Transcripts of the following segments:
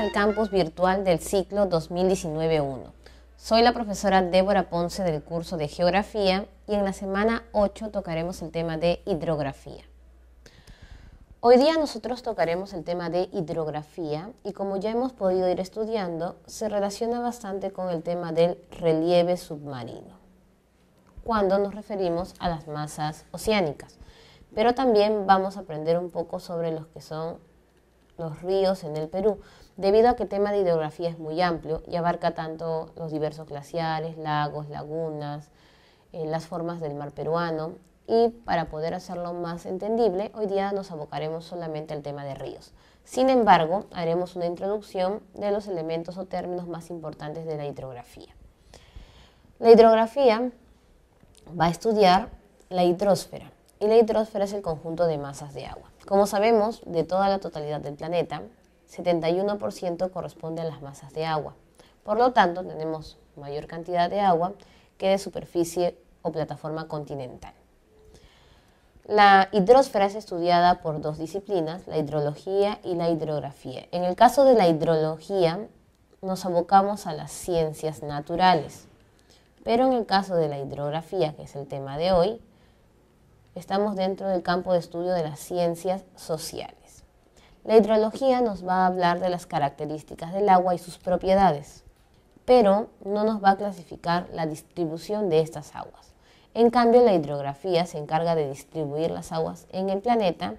al campus virtual del ciclo 2019-1. Soy la profesora Débora Ponce del curso de Geografía y en la semana 8 tocaremos el tema de hidrografía. Hoy día nosotros tocaremos el tema de hidrografía y como ya hemos podido ir estudiando, se relaciona bastante con el tema del relieve submarino, cuando nos referimos a las masas oceánicas. Pero también vamos a aprender un poco sobre los que son los ríos en el Perú, debido a que el tema de hidrografía es muy amplio y abarca tanto los diversos glaciares, lagos, lagunas, eh, las formas del mar peruano y para poder hacerlo más entendible, hoy día nos abocaremos solamente al tema de ríos. Sin embargo, haremos una introducción de los elementos o términos más importantes de la hidrografía. La hidrografía va a estudiar la hidrosfera y la hidrosfera es el conjunto de masas de agua. Como sabemos, de toda la totalidad del planeta, 71% corresponde a las masas de agua. Por lo tanto, tenemos mayor cantidad de agua que de superficie o plataforma continental. La hidrosfera es estudiada por dos disciplinas, la hidrología y la hidrografía. En el caso de la hidrología, nos abocamos a las ciencias naturales, pero en el caso de la hidrografía, que es el tema de hoy, estamos dentro del campo de estudio de las ciencias sociales. La hidrología nos va a hablar de las características del agua y sus propiedades, pero no nos va a clasificar la distribución de estas aguas. En cambio, la hidrografía se encarga de distribuir las aguas en el planeta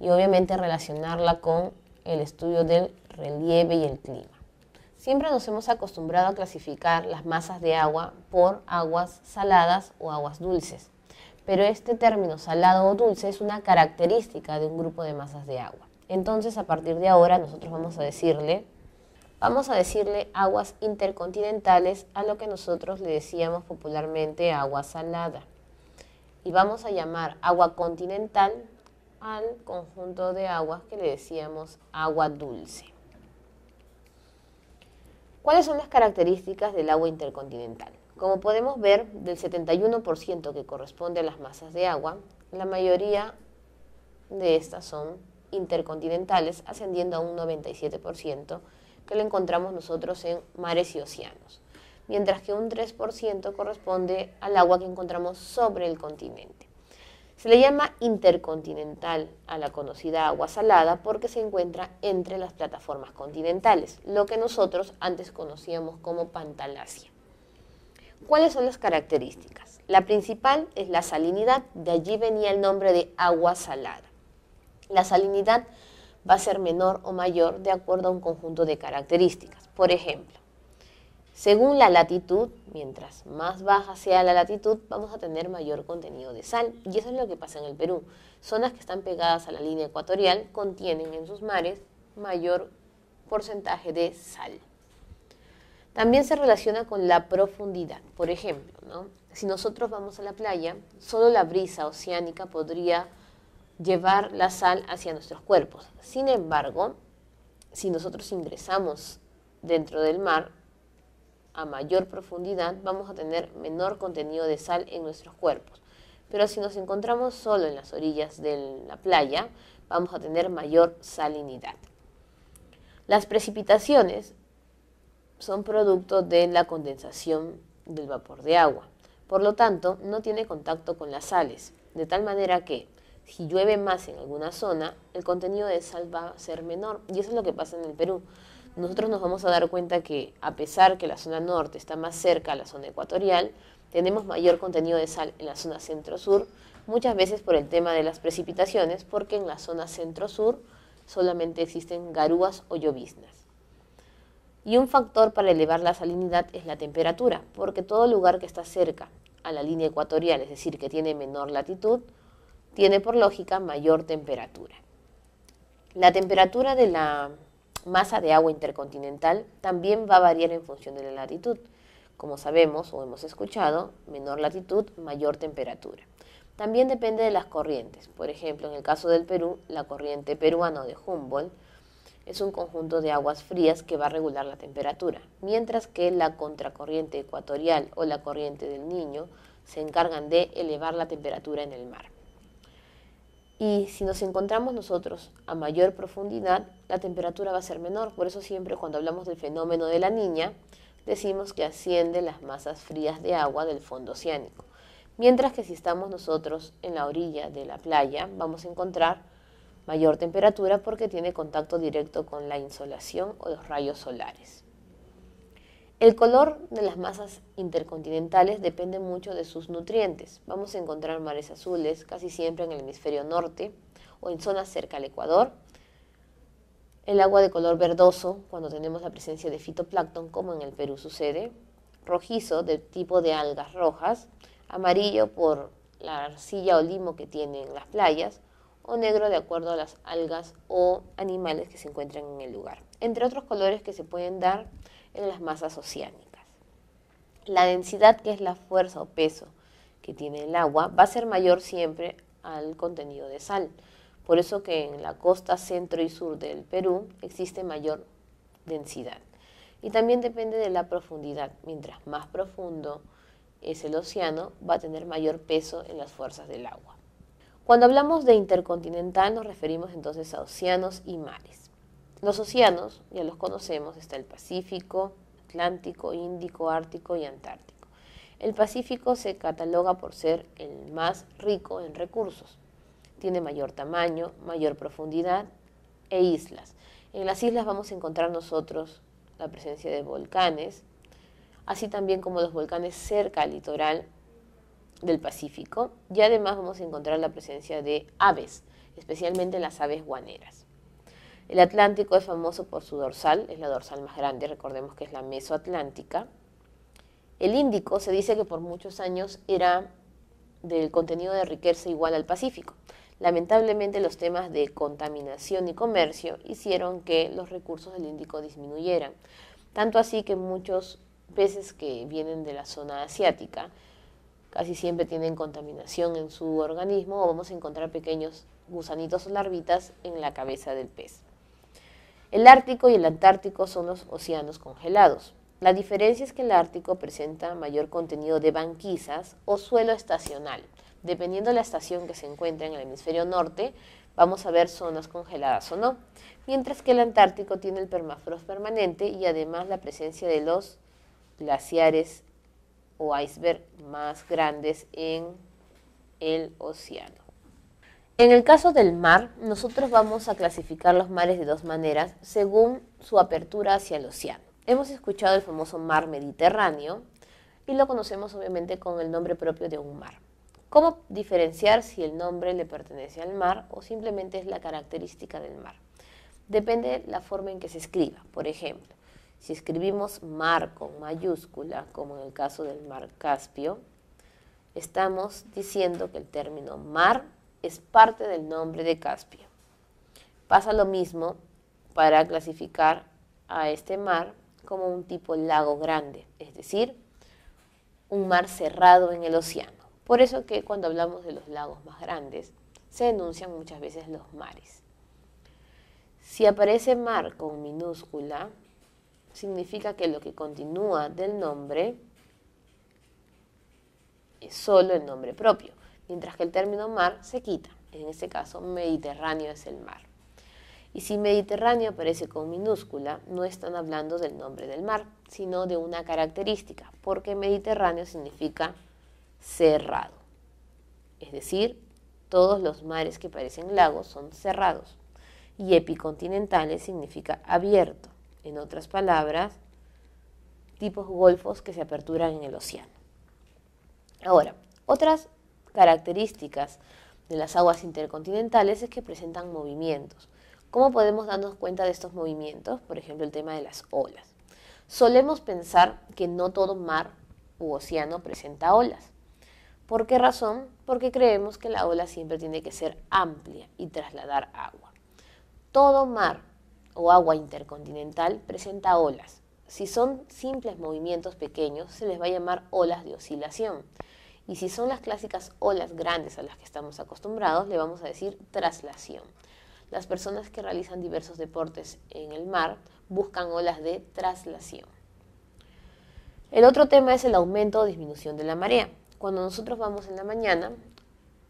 y obviamente relacionarla con el estudio del relieve y el clima. Siempre nos hemos acostumbrado a clasificar las masas de agua por aguas saladas o aguas dulces, pero este término salado o dulce es una característica de un grupo de masas de agua. Entonces, a partir de ahora, nosotros vamos a decirle vamos a decirle aguas intercontinentales a lo que nosotros le decíamos popularmente agua salada. Y vamos a llamar agua continental al conjunto de aguas que le decíamos agua dulce. ¿Cuáles son las características del agua intercontinental? Como podemos ver, del 71% que corresponde a las masas de agua, la mayoría de estas son intercontinentales, ascendiendo a un 97%, que lo encontramos nosotros en mares y océanos, mientras que un 3% corresponde al agua que encontramos sobre el continente. Se le llama intercontinental a la conocida agua salada porque se encuentra entre las plataformas continentales, lo que nosotros antes conocíamos como Pantalacia. ¿Cuáles son las características? La principal es la salinidad, de allí venía el nombre de agua salada. La salinidad va a ser menor o mayor de acuerdo a un conjunto de características. Por ejemplo, según la latitud, mientras más baja sea la latitud, vamos a tener mayor contenido de sal. Y eso es lo que pasa en el Perú. Zonas que están pegadas a la línea ecuatorial contienen en sus mares mayor porcentaje de sal. También se relaciona con la profundidad. Por ejemplo, si nosotros vamos a la playa, solo la brisa oceánica podría llevar la sal hacia nuestros cuerpos. Sin embargo, si nosotros ingresamos dentro del mar a mayor profundidad, vamos a tener menor contenido de sal en nuestros cuerpos. Pero si nos encontramos solo en las orillas de la playa, vamos a tener mayor salinidad. Las precipitaciones son producto de la condensación del vapor de agua. Por lo tanto, no tiene contacto con las sales, de tal manera que si llueve más en alguna zona, el contenido de sal va a ser menor. Y eso es lo que pasa en el Perú. Nosotros nos vamos a dar cuenta que a pesar que la zona norte está más cerca a la zona ecuatorial, tenemos mayor contenido de sal en la zona centro-sur, muchas veces por el tema de las precipitaciones, porque en la zona centro-sur solamente existen garúas o lloviznas. Y un factor para elevar la salinidad es la temperatura, porque todo lugar que está cerca a la línea ecuatorial, es decir, que tiene menor latitud, tiene por lógica mayor temperatura. La temperatura de la masa de agua intercontinental también va a variar en función de la latitud. Como sabemos o hemos escuchado, menor latitud, mayor temperatura. También depende de las corrientes. Por ejemplo, en el caso del Perú, la corriente peruana de Humboldt es un conjunto de aguas frías que va a regular la temperatura, mientras que la contracorriente ecuatorial o la corriente del Niño se encargan de elevar la temperatura en el mar. Y si nos encontramos nosotros a mayor profundidad, la temperatura va a ser menor. Por eso siempre cuando hablamos del fenómeno de la niña, decimos que asciende las masas frías de agua del fondo oceánico. Mientras que si estamos nosotros en la orilla de la playa, vamos a encontrar mayor temperatura porque tiene contacto directo con la insolación o los rayos solares. El color de las masas intercontinentales depende mucho de sus nutrientes. Vamos a encontrar mares azules casi siempre en el hemisferio norte o en zonas cerca al Ecuador. El agua de color verdoso cuando tenemos la presencia de fitoplancton, como en el Perú sucede. Rojizo de tipo de algas rojas. Amarillo por la arcilla o limo que tienen las playas o negro de acuerdo a las algas o animales que se encuentran en el lugar, entre otros colores que se pueden dar en las masas oceánicas. La densidad, que es la fuerza o peso que tiene el agua, va a ser mayor siempre al contenido de sal. Por eso que en la costa centro y sur del Perú existe mayor densidad. Y también depende de la profundidad. Mientras más profundo es el océano, va a tener mayor peso en las fuerzas del agua. Cuando hablamos de intercontinental nos referimos entonces a océanos y mares. Los océanos, ya los conocemos, está el Pacífico, Atlántico, Índico, Ártico y Antártico. El Pacífico se cataloga por ser el más rico en recursos. Tiene mayor tamaño, mayor profundidad e islas. En las islas vamos a encontrar nosotros la presencia de volcanes, así también como los volcanes cerca al litoral del Pacífico y además vamos a encontrar la presencia de aves, especialmente las aves guaneras. El Atlántico es famoso por su dorsal, es la dorsal más grande, recordemos que es la mesoatlántica. El Índico se dice que por muchos años era del contenido de riqueza igual al Pacífico. Lamentablemente los temas de contaminación y comercio hicieron que los recursos del Índico disminuyeran. Tanto así que muchos peces que vienen de la zona asiática casi siempre tienen contaminación en su organismo o vamos a encontrar pequeños gusanitos o larvitas en la cabeza del pez. El Ártico y el Antártico son los océanos congelados. La diferencia es que el Ártico presenta mayor contenido de banquisas o suelo estacional. Dependiendo de la estación que se encuentre en el hemisferio norte, vamos a ver zonas congeladas o no, mientras que el Antártico tiene el permafrost permanente y además la presencia de los glaciares o iceberg más grandes en el océano. En el caso del mar, nosotros vamos a clasificar los mares de dos maneras según su apertura hacia el océano. Hemos escuchado el famoso mar Mediterráneo y lo conocemos obviamente con el nombre propio de un mar. ¿Cómo diferenciar si el nombre le pertenece al mar o simplemente es la característica del mar? Depende la forma en que se escriba. Por ejemplo, si escribimos mar con mayúscula, como en el caso del mar Caspio, estamos diciendo que el término mar es parte del nombre de Caspio. Pasa lo mismo para clasificar a este mar como un tipo lago grande, es decir, un mar cerrado en el océano. Por eso que cuando hablamos de los lagos más grandes, se enuncian muchas veces los mares. Si aparece mar con minúscula, significa que lo que continúa del nombre es solo el nombre propio, mientras que el término mar se quita. En este caso, Mediterráneo es el mar. Y si Mediterráneo aparece con minúscula, no están hablando del nombre del mar, sino de una característica, porque Mediterráneo significa cerrado. Es decir, todos los mares que parecen lagos son cerrados. Y epicontinentales significa abierto en otras palabras, tipos golfos que se aperturan en el océano. Ahora, otras características de las aguas intercontinentales es que presentan movimientos. ¿Cómo podemos darnos cuenta de estos movimientos? Por ejemplo, el tema de las olas. Solemos pensar que no todo mar u océano presenta olas. ¿Por qué razón? Porque creemos que la ola siempre tiene que ser amplia y trasladar agua. Todo mar o agua intercontinental presenta olas. Si son simples movimientos pequeños, se les va a llamar olas de oscilación. Y si son las clásicas olas grandes a las que estamos acostumbrados, le vamos a decir traslación. Las personas que realizan diversos deportes en el mar buscan olas de traslación. El otro tema es el aumento o disminución de la marea. Cuando nosotros vamos en la mañana,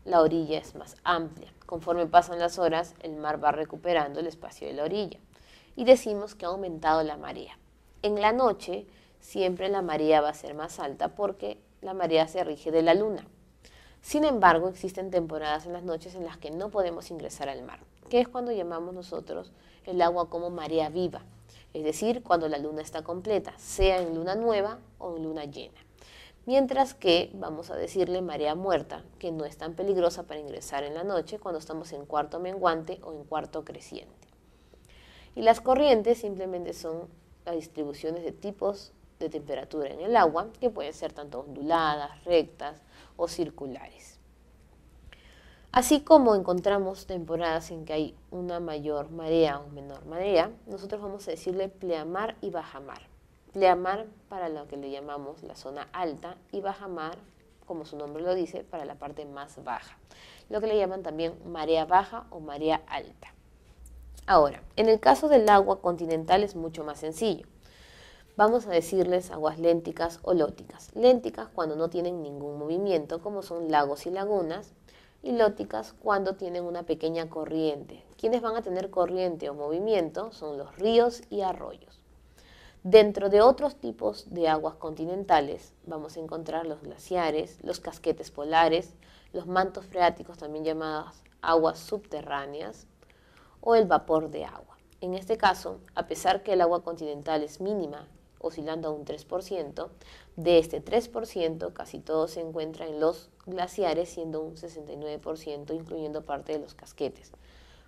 la orilla es más amplia. Conforme pasan las horas, el mar va recuperando el espacio de la orilla. Y decimos que ha aumentado la marea. En la noche, siempre la marea va a ser más alta porque la marea se rige de la luna. Sin embargo, existen temporadas en las noches en las que no podemos ingresar al mar, que es cuando llamamos nosotros el agua como marea viva, es decir, cuando la luna está completa, sea en luna nueva o en luna llena. Mientras que vamos a decirle marea muerta, que no es tan peligrosa para ingresar en la noche cuando estamos en cuarto menguante o en cuarto creciente. Y las corrientes simplemente son las distribuciones de tipos de temperatura en el agua, que pueden ser tanto onduladas, rectas o circulares. Así como encontramos temporadas en que hay una mayor marea o menor marea, nosotros vamos a decirle pleamar y bajamar. Pleamar para lo que le llamamos la zona alta y bajamar, como su nombre lo dice, para la parte más baja. Lo que le llaman también marea baja o marea alta. Ahora, en el caso del agua continental es mucho más sencillo. Vamos a decirles aguas lénticas o lóticas. Lénticas cuando no tienen ningún movimiento, como son lagos y lagunas, y lóticas cuando tienen una pequeña corriente. Quienes van a tener corriente o movimiento son los ríos y arroyos. Dentro de otros tipos de aguas continentales vamos a encontrar los glaciares, los casquetes polares, los mantos freáticos también llamadas aguas subterráneas o el vapor de agua. En este caso, a pesar que el agua continental es mínima oscilando a un 3%. De este 3%, casi todo se encuentra en los glaciares, siendo un 69%, incluyendo parte de los casquetes.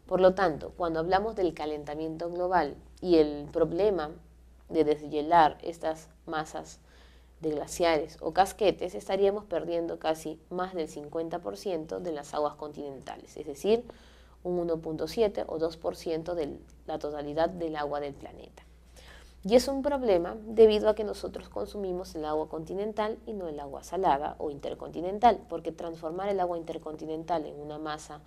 Por lo tanto, cuando hablamos del calentamiento global y el problema de deshielar estas masas de glaciares o casquetes, estaríamos perdiendo casi más del 50% de las aguas continentales, es decir, un 1.7 o 2% de la totalidad del agua del planeta. Y es un problema debido a que nosotros consumimos el agua continental y no el agua salada o intercontinental, porque transformar el agua intercontinental en una masa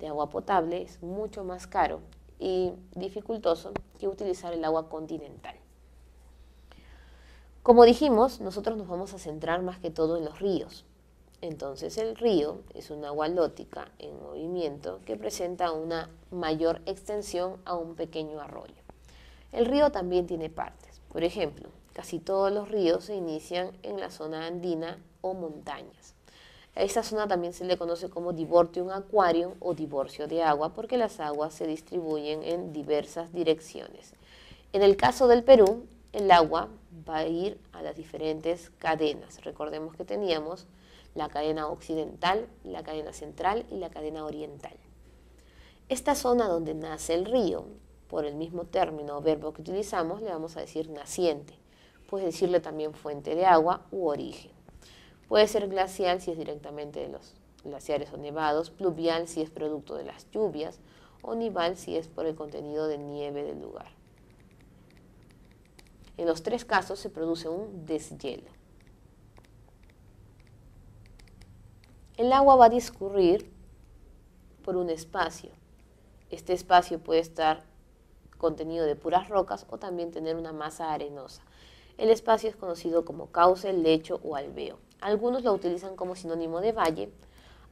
de agua potable es mucho más caro y dificultoso que utilizar el agua continental. Como dijimos, nosotros nos vamos a centrar más que todo en los ríos. Entonces el río es una agua lótica en movimiento que presenta una mayor extensión a un pequeño arroyo. El río también tiene partes. Por ejemplo, casi todos los ríos se inician en la zona andina o montañas. A esta zona también se le conoce como divortium aquarium o divorcio de agua porque las aguas se distribuyen en diversas direcciones. En el caso del Perú, el agua va a ir a las diferentes cadenas. Recordemos que teníamos la cadena occidental, la cadena central y la cadena oriental. Esta zona donde nace el río por el mismo término o verbo que utilizamos, le vamos a decir naciente. Puedes decirle también fuente de agua u origen. Puede ser glacial si es directamente de los glaciares o nevados, pluvial si es producto de las lluvias, o nival si es por el contenido de nieve del lugar. En los tres casos se produce un deshielo. El agua va a discurrir por un espacio. Este espacio puede estar contenido de puras rocas o también tener una masa arenosa. El espacio es conocido como cauce, lecho o alveo. Algunos lo utilizan como sinónimo de valle,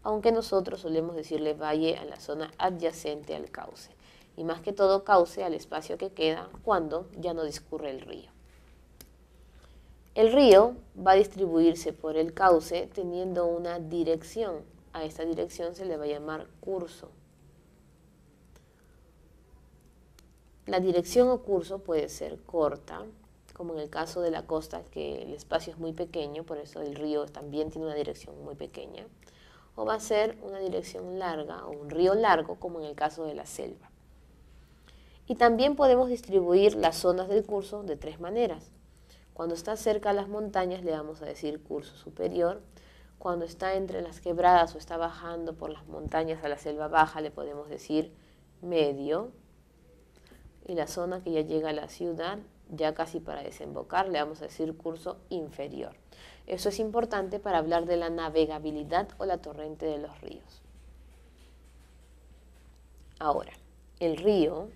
aunque nosotros solemos decirle valle a la zona adyacente al cauce, y más que todo cauce al espacio que queda cuando ya no discurre el río. El río va a distribuirse por el cauce teniendo una dirección. A esta dirección se le va a llamar curso. La dirección o curso puede ser corta, como en el caso de la costa, que el espacio es muy pequeño, por eso el río también tiene una dirección muy pequeña, o va a ser una dirección larga o un río largo, como en el caso de la selva. Y también podemos distribuir las zonas del curso de tres maneras. Cuando está cerca a las montañas le vamos a decir curso superior. Cuando está entre las quebradas o está bajando por las montañas a la selva baja le podemos decir medio y la zona que ya llega a la ciudad, ya casi para desembocar, le vamos a decir curso inferior. Eso es importante para hablar de la navegabilidad o la torrente de los ríos. Ahora, el río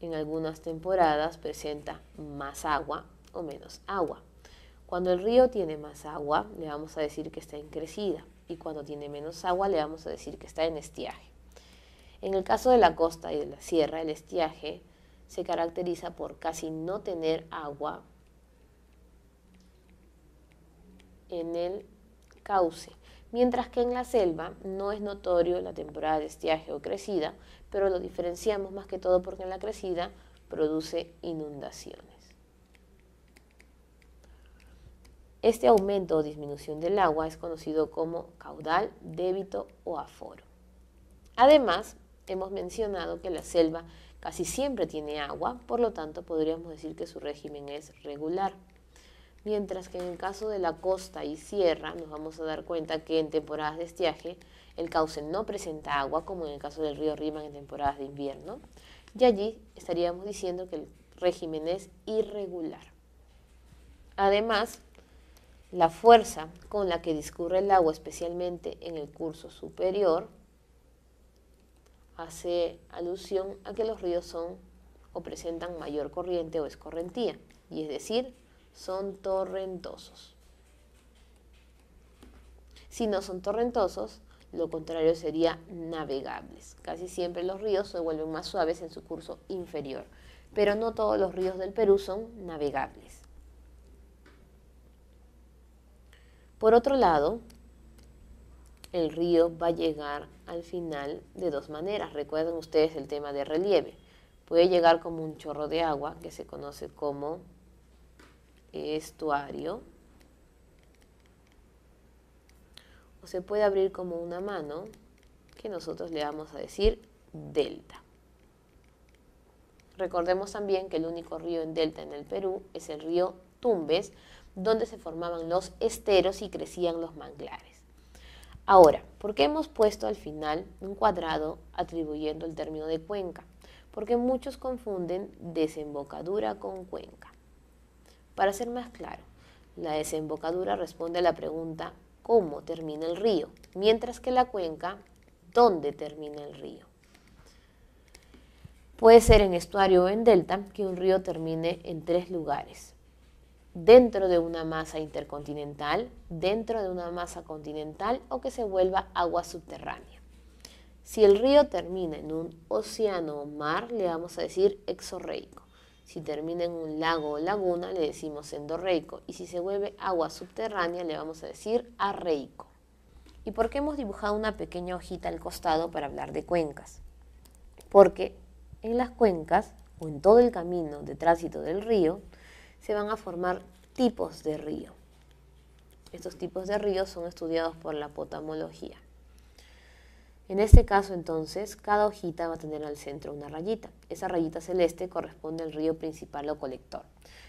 en algunas temporadas presenta más agua o menos agua. Cuando el río tiene más agua, le vamos a decir que está en crecida. y cuando tiene menos agua le vamos a decir que está en estiaje. En el caso de la costa y de la sierra, el estiaje se caracteriza por casi no tener agua en el cauce, mientras que en la selva no es notorio la temporada de estiaje o crecida, pero lo diferenciamos más que todo porque en la crecida produce inundaciones. Este aumento o disminución del agua es conocido como caudal, débito o aforo. Además, hemos mencionado que la selva casi siempre tiene agua, por lo tanto podríamos decir que su régimen es regular. Mientras que en el caso de la costa y sierra nos vamos a dar cuenta que en temporadas de estiaje el cauce no presenta agua, como en el caso del río Rímac en temporadas de invierno, y allí estaríamos diciendo que el régimen es irregular. Además, la fuerza con la que discurre el agua, especialmente en el curso superior, hace alusión a que los ríos son o presentan mayor corriente o escorrentía, y es decir, son torrentosos. Si no son torrentosos, lo contrario sería navegables. Casi siempre los ríos se vuelven más suaves en su curso inferior, pero no todos los ríos del Perú son navegables. Por otro lado, el río va a llegar al final de dos maneras. Recuerden ustedes el tema de relieve. Puede llegar como un chorro de agua, que se conoce como estuario, o se puede abrir como una mano, que nosotros le vamos a decir delta. Recordemos también que el único río en delta en el Perú es el río Tumbes, donde se formaban los esteros y crecían los manglares. Ahora, ¿por qué hemos puesto al final un cuadrado atribuyendo el término de cuenca? Porque muchos confunden desembocadura con cuenca. Para ser más claro, la desembocadura responde a la pregunta cómo termina el río, mientras que la cuenca, dónde termina el río. Puede ser en estuario o en delta que un río termine en tres lugares. Dentro de una masa intercontinental, dentro de una masa continental o que se vuelva agua subterránea. Si el río termina en un océano o mar, le vamos a decir exorreico. Si termina en un lago o laguna, le decimos endorreico. Y si se vuelve agua subterránea, le vamos a decir arreico. ¿Y por qué hemos dibujado una pequeña hojita al costado para hablar de cuencas? Porque en las cuencas, o en todo el camino de tránsito del río, se van a formar tipos de río. Estos tipos de ríos son estudiados por la potamología. En este caso, entonces, cada hojita va a tener al centro una rayita. Esa rayita celeste corresponde al río principal o colector.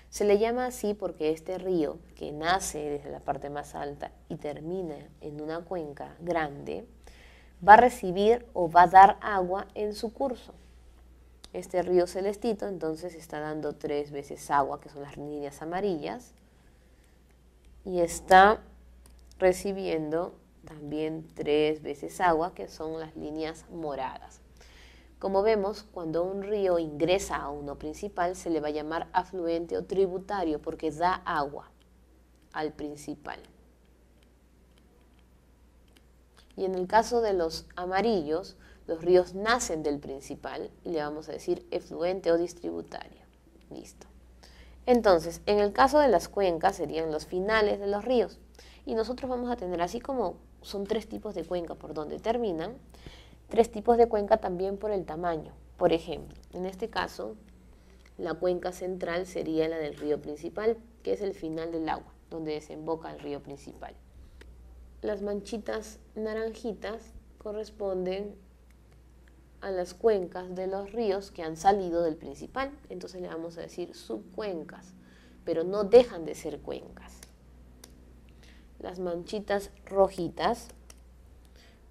Se le llama así porque este río, que nace desde la parte más alta y termina en una cuenca grande, va a recibir o va a dar agua en su curso. Este río celestito entonces está dando tres veces agua, que son las líneas amarillas, y está recibiendo también tres veces agua, que son las líneas moradas. Como vemos, cuando un río ingresa a uno principal, se le va a llamar afluente o tributario porque da agua al principal. Y en el caso de los amarillos, los ríos nacen del principal y le vamos a decir efluente o distributario. Listo. Entonces, en el caso de las cuencas serían los finales de los ríos. Y nosotros vamos a tener así como son tres tipos de cuenca por donde terminan, tres tipos de cuenca también por el tamaño. Por ejemplo, en este caso, la cuenca central sería la del río principal, que es el final del agua, donde desemboca el río principal. Las manchitas naranjitas corresponden a las cuencas de los ríos que han salido del principal, entonces le vamos a decir subcuencas, pero no dejan de ser cuencas las manchitas rojitas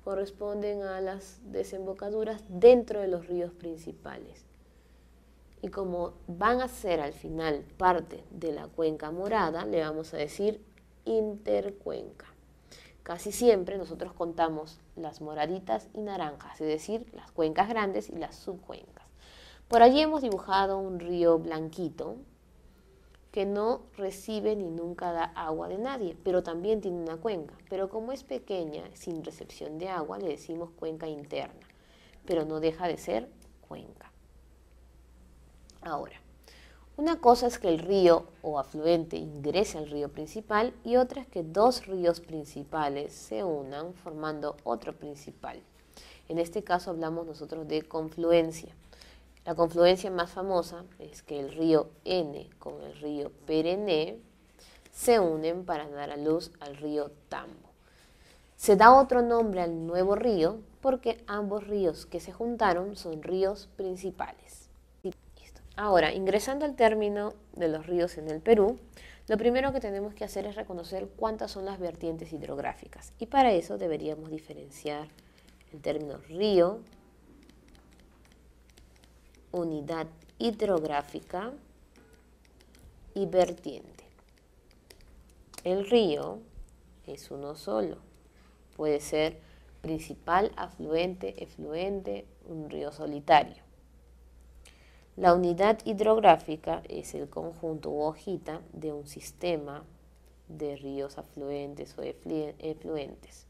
corresponden a las desembocaduras dentro de los ríos principales. Y como van a ser al final parte de la cuenca morada, le vamos a decir intercuenca. Casi siempre nosotros contamos las moraditas y naranjas, es decir, las cuencas grandes y las subcuencas. Por allí hemos dibujado un río blanquito, que no recibe ni nunca da agua de nadie, pero también tiene una cuenca. Pero como es pequeña, sin recepción de agua, le decimos cuenca interna, pero no deja de ser cuenca. Ahora, una cosa es que el río o afluente ingrese al río principal y otra es que dos ríos principales se unan formando otro principal. En este caso hablamos nosotros de confluencia. La confluencia más famosa es que el río N con el río Perene se unen para dar a luz al río Tambo. Se da otro nombre al nuevo río porque ambos ríos que se juntaron son ríos principales. Ahora, ingresando al término de los ríos en el Perú, lo primero que tenemos que hacer es reconocer cuántas son las vertientes hidrográficas y para eso deberíamos diferenciar el término río unidad hidrográfica y vertiente. El río es uno solo. Puede ser principal, afluente, efluente, un río solitario. La unidad hidrográfica es el conjunto u hojita de un sistema de ríos afluentes o efluentes.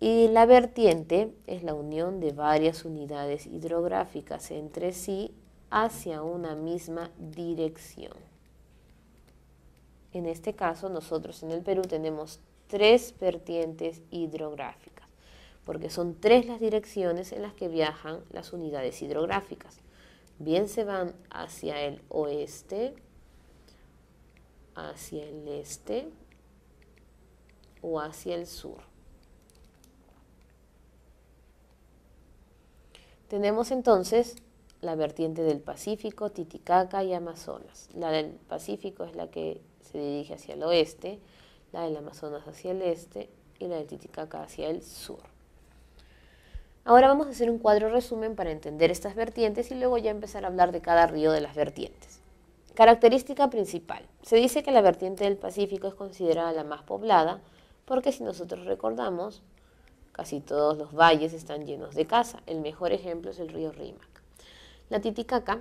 Y la vertiente es la unión de varias unidades hidrográficas entre sí hacia una misma dirección. En este caso, nosotros en el Perú tenemos tres vertientes hidrográficas, porque son tres las direcciones en las que viajan las unidades hidrográficas. Bien se van hacia el oeste, hacia el este o hacia el sur. Tenemos entonces la vertiente del Pacífico, Titicaca y Amazonas. La del Pacífico es la que se dirige hacia el oeste, la del Amazonas hacia el este y la del Titicaca hacia el sur. Ahora vamos a hacer un cuadro resumen para entender estas vertientes y luego ya empezar a hablar de cada río de las vertientes. Característica principal. Se dice que la vertiente del Pacífico es considerada la más poblada porque si nosotros recordamos, Casi todos los valles están llenos de casa. El mejor ejemplo es el río Rímac. La Titicaca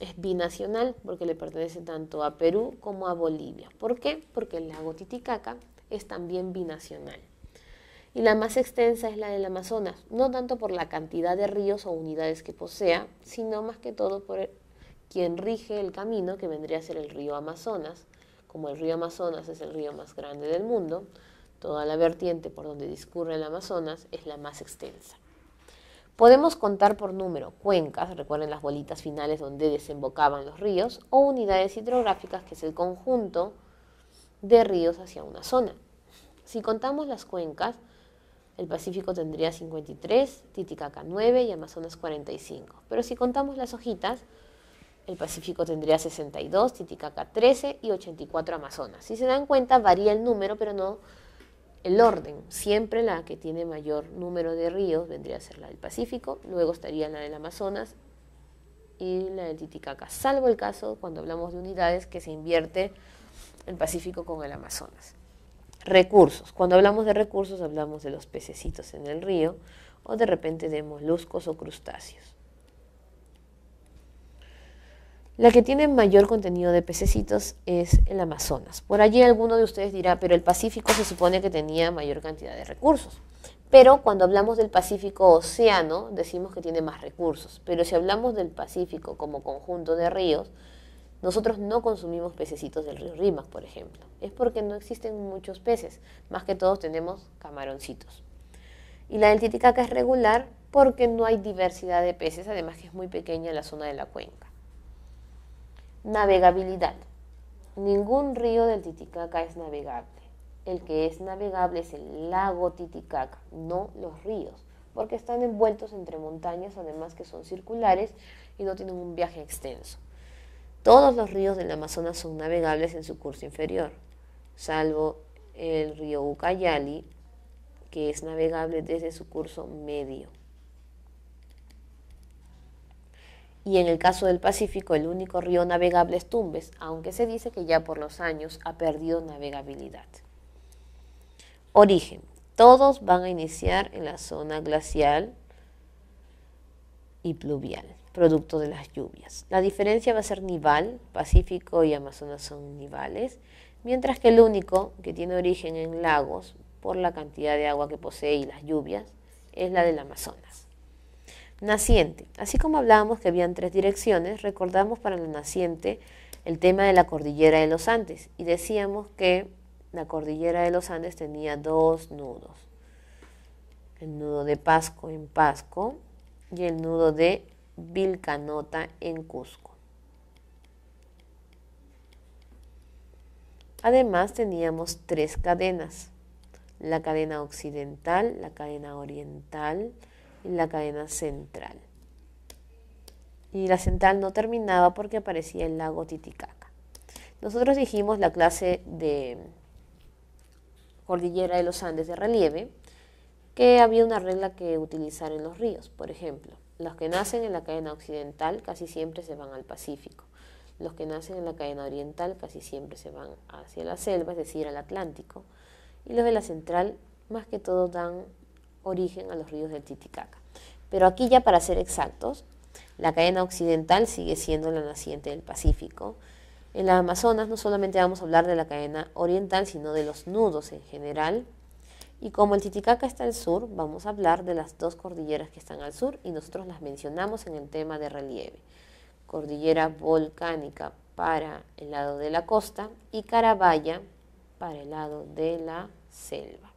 es binacional porque le pertenece tanto a Perú como a Bolivia. ¿Por qué? Porque el lago Titicaca es también binacional. Y la más extensa es la del Amazonas, no tanto por la cantidad de ríos o unidades que posea, sino más que todo por quien rige el camino que vendría a ser el río Amazonas. Como el río Amazonas es el río más grande del mundo, Toda la vertiente por donde discurre el Amazonas es la más extensa. Podemos contar por número cuencas, recuerden las bolitas finales donde desembocaban los ríos, o unidades hidrográficas, que es el conjunto de ríos hacia una zona. Si contamos las cuencas, el Pacífico tendría 53, Titicaca 9 y Amazonas 45. Pero si contamos las hojitas, el Pacífico tendría 62, Titicaca 13 y 84 Amazonas. Si se dan cuenta, varía el número, pero no el orden. Siempre la que tiene mayor número de ríos vendría a ser la del Pacífico, luego estaría la del Amazonas y la del Titicaca, salvo el caso cuando hablamos de unidades que se invierte el Pacífico con el Amazonas. Recursos. Cuando hablamos de recursos hablamos de los pececitos en el río o de repente de moluscos o crustáceos. La que tiene mayor contenido de pececitos es el Amazonas. Por allí alguno de ustedes dirá, pero el Pacífico se supone que tenía mayor cantidad de recursos. Pero cuando hablamos del Pacífico Océano, decimos que tiene más recursos. Pero si hablamos del Pacífico como conjunto de ríos, nosotros no consumimos pececitos del río Rimas, por ejemplo. Es porque no existen muchos peces. Más que todos tenemos camaroncitos. Y la del Titicaca es regular porque no hay diversidad de peces, además que es muy pequeña la zona de la cuenca. Navegabilidad. Ningún río del Titicaca es navegable. El que es navegable es el lago Titicaca, no los ríos, porque están envueltos entre montañas, además que son circulares y no tienen un viaje extenso. Todos los ríos del Amazonas son navegables en su curso inferior, salvo el río Ucayali, que es navegable desde su curso medio. y en el caso del Pacífico el único río navegable es Tumbes, aunque se dice que ya por los años ha perdido navegabilidad. Origen. Todos van a iniciar en la zona glacial y pluvial. Producto de las lluvias. La diferencia va a ser nival, Pacífico y Amazonas son nivales, mientras que el único que tiene origen en lagos por la cantidad de agua que posee y las lluvias es la del Amazonas. Naciente. Así como hablábamos que habían tres direcciones, recordamos para la naciente el tema de la cordillera de los Andes y decíamos que la cordillera de los Andes tenía dos nudos. El nudo de Pasco en Pasco y el nudo de Vilcanota en Cusco. Además teníamos tres cadenas, la cadena occidental, la cadena oriental y la cadena central. Y la central no terminaba porque aparecía el lago Titicaca. Nosotros dijimos la clase de cordillera de los Andes de relieve que había una regla que utilizar en los ríos. Por ejemplo, los que nacen en la cadena occidental casi siempre se van al Pacífico. Los que nacen en la cadena oriental casi siempre se van hacia la selva, es decir, al Atlántico. Y los de la central más que todo dan origen a los ríos del Titicaca. Pero aquí ya para ser exactos, la cadena occidental sigue siendo la naciente del Pacífico. En la Amazonas no solamente vamos a hablar de la cadena oriental, sino de los nudos en general. Y como el Titicaca está al sur, vamos a hablar de las dos cordilleras que están al sur y nosotros las mencionamos en el tema de relieve. Cordillera volcánica para el lado de la costa y Carabaya para el lado de la selva.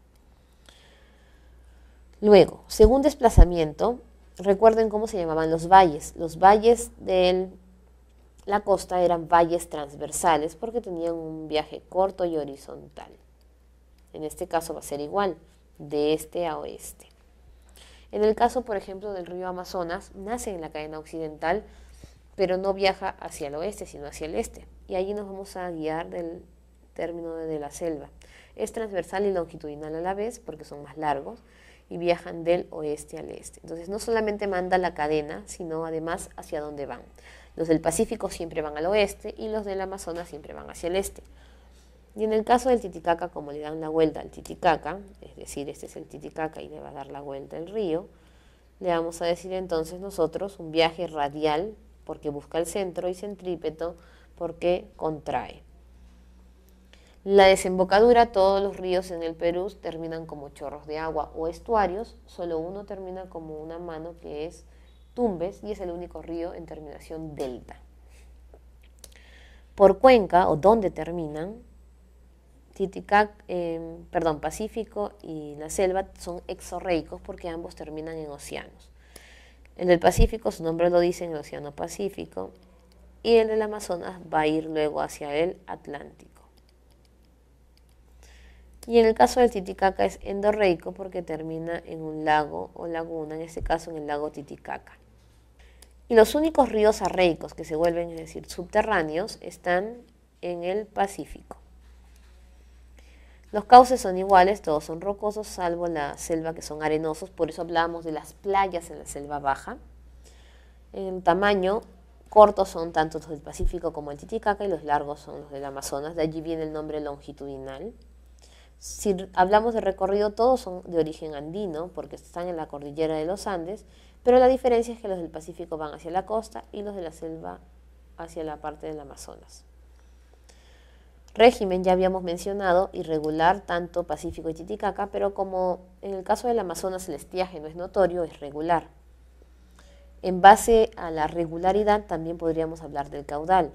Luego, según desplazamiento, recuerden cómo se llamaban los valles. Los valles de la costa eran valles transversales porque tenían un viaje corto y horizontal. En este caso va a ser igual, de este a oeste. En el caso, por ejemplo, del río Amazonas, nace en la cadena occidental, pero no viaja hacia el oeste, sino hacia el este. Y allí nos vamos a guiar del término de la selva. Es transversal y longitudinal a la vez porque son más largos y viajan del oeste al este. Entonces no solamente manda la cadena, sino además hacia dónde van. Los del Pacífico siempre van al oeste y los del Amazonas siempre van hacia el este. Y en el caso del Titicaca, como le dan la vuelta al Titicaca, es decir, este es el Titicaca y le va a dar la vuelta el río, le vamos a decir entonces nosotros un viaje radial porque busca el centro y centrípeto porque contrae. La desembocadura, todos los ríos en el Perú terminan como chorros de agua o estuarios, solo uno termina como una mano que es Tumbes y es el único río en terminación delta. Por cuenca o donde terminan, Titicaca, em, perdón, Pacífico y la selva son exorreicos porque ambos terminan en océanos. El del Pacífico, su nombre lo dice en el Océano Pacífico, y el del Amazonas va a ir luego hacia el Atlántico. Y en el caso del Titicaca es endorreico porque termina en un lago o laguna, en este caso en el lago Titicaca. Y los únicos ríos arreicos que se vuelven, es decir, subterráneos, están en el Pacífico. Los cauces son iguales, todos son rocosos, salvo la selva que son arenosos, por eso hablamos de las playas en la selva baja. En tamaño, cortos son tanto los del Pacífico como el Titicaca y los largos son los del Amazonas, de allí viene el nombre longitudinal. Si hablamos de recorrido, todos son de origen andino, porque están en la cordillera de los Andes, pero la diferencia es que los del Pacífico van hacia la costa y los de la selva hacia la parte del Amazonas. Régimen ya habíamos mencionado, irregular tanto Pacífico y Titicaca, pero como en el caso del Amazonas el estiaje no es notorio, es regular. En base a la regularidad también podríamos hablar del caudal.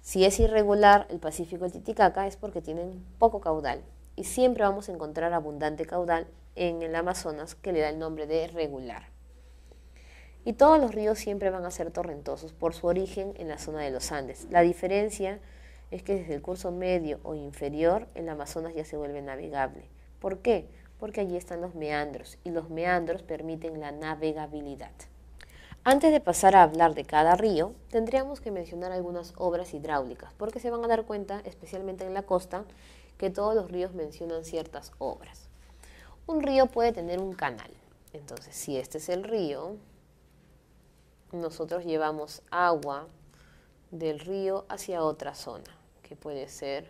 Si es irregular el Pacífico y el Titicaca es porque tienen poco caudal y siempre vamos a encontrar abundante caudal en el Amazonas que le da el nombre de regular. Y todos los ríos siempre van a ser torrentosos por su origen en la zona de los Andes. La diferencia es que desde el curso medio o inferior el Amazonas ya se vuelve navegable. ¿Por qué? Porque allí están los meandros y los meandros permiten la navegabilidad. Antes de pasar a hablar de cada río, tendríamos que mencionar algunas obras hidráulicas, porque se van a dar cuenta, especialmente en la costa, que todos los ríos mencionan ciertas obras. Un río puede tener un canal. Entonces, si este es el río, nosotros llevamos agua del río hacia otra zona, que puede ser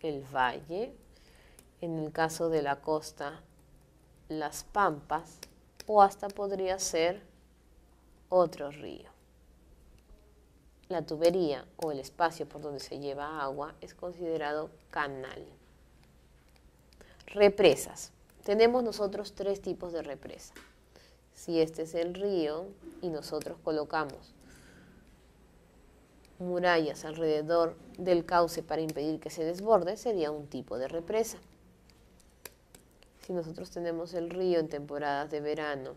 el valle, en el caso de la costa, las pampas, o hasta podría ser otro río. La tubería o el espacio por donde se lleva agua es considerado canal. Represas. Tenemos nosotros tres tipos de represa. Si este es el río y nosotros colocamos murallas alrededor del cauce para impedir que se desborde, sería un tipo de represa. Si nosotros tenemos el río en temporadas de verano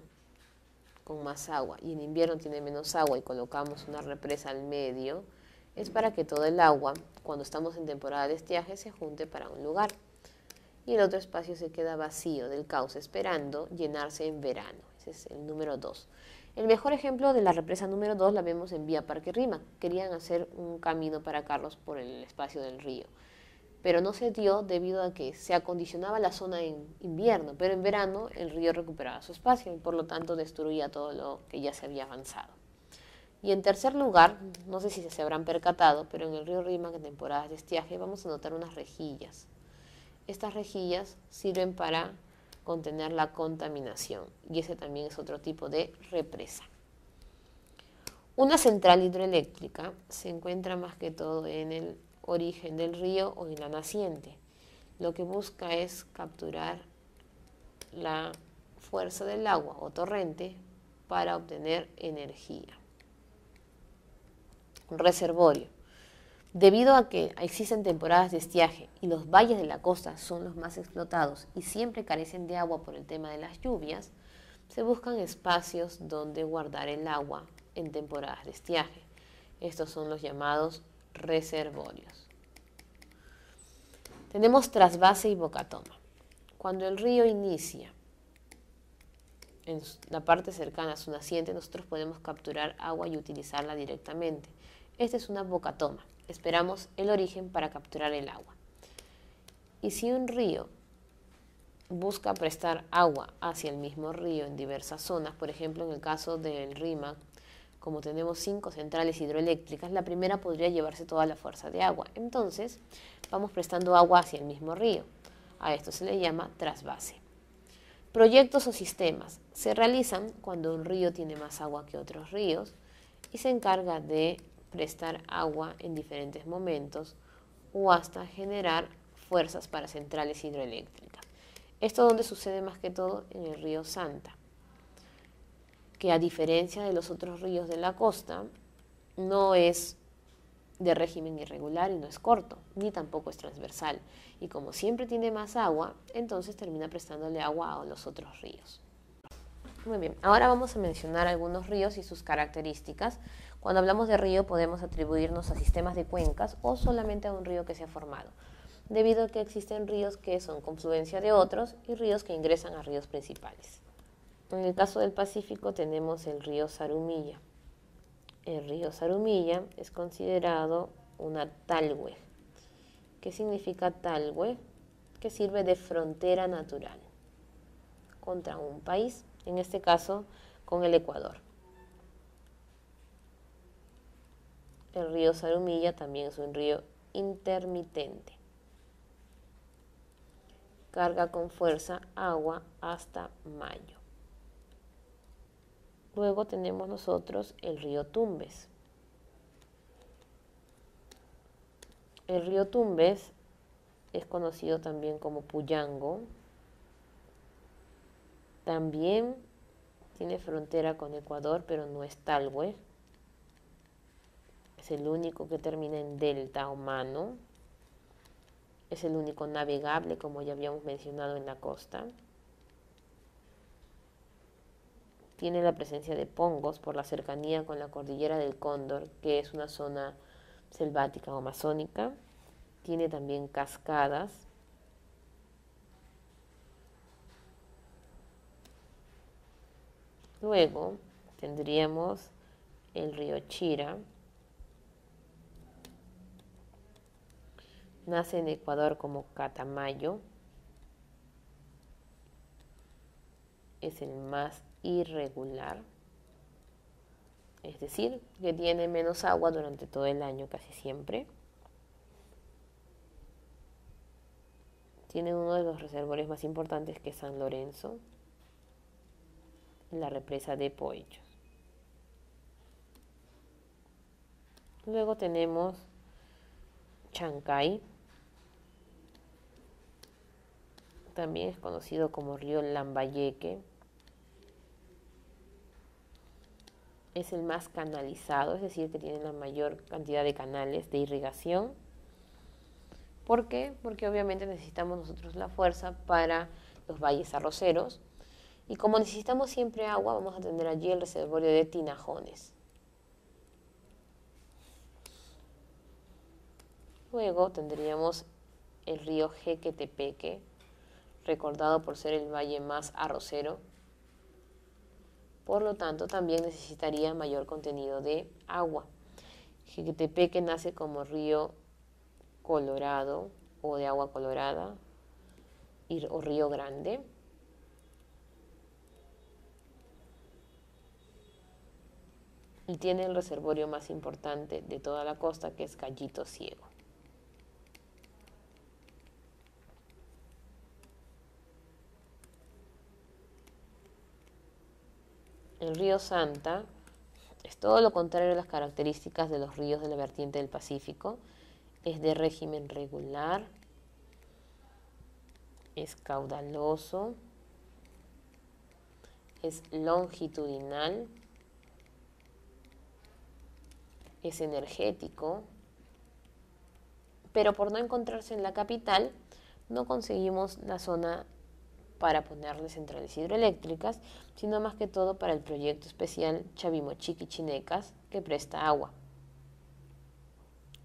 con más agua y en invierno tiene menos agua y colocamos una represa al medio, es para que todo el agua, cuando estamos en temporada de estiaje, se junte para un lugar. Y el otro espacio se queda vacío del cauce esperando llenarse en verano. Ese es el número 2. El mejor ejemplo de la represa número 2 la vemos en Vía Parque Rima. Querían hacer un camino para carros por el espacio del río pero no se dio debido a que se acondicionaba la zona en invierno, pero en verano el río recuperaba su espacio y por lo tanto destruía todo lo que ya se había avanzado. Y en tercer lugar, no sé si se habrán percatado, pero en el río Rima, en temporadas de estiaje, vamos a notar unas rejillas. Estas rejillas sirven para contener la contaminación y ese también es otro tipo de represa. Una central hidroeléctrica se encuentra más que todo en el origen del río o en la naciente. Lo que busca es capturar la fuerza del agua o torrente para obtener energía. Un reservorio. Debido a que existen temporadas de estiaje y los valles de la costa son los más explotados y siempre carecen de agua por el tema de las lluvias, se buscan espacios donde guardar el agua en temporadas de estiaje. Estos son los llamados reservorios. Tenemos trasvase y bocatoma. Cuando el río inicia en la parte cercana a su naciente, nosotros podemos capturar agua y utilizarla directamente. Esta es una bocatoma. Esperamos el origen para capturar el agua. Y si un río busca prestar agua hacia el mismo río en diversas zonas, por ejemplo en el caso del RIMAC, como tenemos cinco centrales hidroeléctricas, la primera podría llevarse toda la fuerza de agua. Entonces, vamos prestando agua hacia el mismo río. A esto se le llama trasvase. Proyectos o sistemas se realizan cuando un río tiene más agua que otros ríos y se encarga de prestar agua en diferentes momentos o hasta generar fuerzas para centrales hidroeléctricas. Esto donde sucede más que todo en el río Santa que a diferencia de los otros ríos de la costa, no es de régimen irregular y no es corto, ni tampoco es transversal. Y como siempre tiene más agua, entonces termina prestándole agua a los otros ríos. Muy bien, ahora vamos a mencionar algunos ríos y sus características. Cuando hablamos de río podemos atribuirnos a sistemas de cuencas o solamente a un río que se ha formado, debido a que existen ríos que son confluencia de otros y ríos que ingresan a ríos principales. En el caso del Pacífico tenemos el río Sarumilla. El río Sarumilla es considerado una talhue. ¿Qué significa talhue? Que sirve de frontera natural contra un país, en este caso con el Ecuador. El río Sarumilla también es un río intermitente. Carga con fuerza agua hasta mayo. Luego tenemos nosotros el río Tumbes. El río Tumbes es conocido también como Puyango. También tiene frontera con Ecuador, pero no es Talhue. Es el único que termina en delta humano. Es el único navegable, como ya habíamos mencionado en la costa. tiene la presencia de pongos por la cercanía con la cordillera del Cóndor, que es una zona selvática o amazónica. Tiene también cascadas. Luego tendríamos el río Chira. Nace en Ecuador como Catamayo. Es el más irregular, es decir, que tiene menos agua durante todo el año casi siempre. Tiene uno de los reservorios más importantes que es San Lorenzo, la represa de Poechos. Luego tenemos Chancay. También es conocido como río Lambayeque. Es el más canalizado, es decir, que tiene la mayor cantidad de canales de irrigación. ¿Por qué? Porque obviamente necesitamos nosotros la fuerza para los valles arroceros. Y como necesitamos siempre agua, vamos a tener allí el reservorio de Tinajones. Luego tendríamos el río Jequetepeque, recordado por ser el valle más arrocero. Por lo tanto, también necesitaría mayor contenido de agua. Jequetepeque nace como río colorado o de agua colorada o río grande. Y tiene el reservorio más importante de toda la costa que es Callito Ciego. El río Santa es todo lo contrario a las características de los ríos de la vertiente del Pacífico. Es de régimen regular, es caudaloso, es longitudinal, es energético, pero por no encontrarse en la capital, no conseguimos la zona para ponerle centrales hidroeléctricas, sino más que todo para el proyecto especial Chavimochiqui-Chinecas, que presta agua.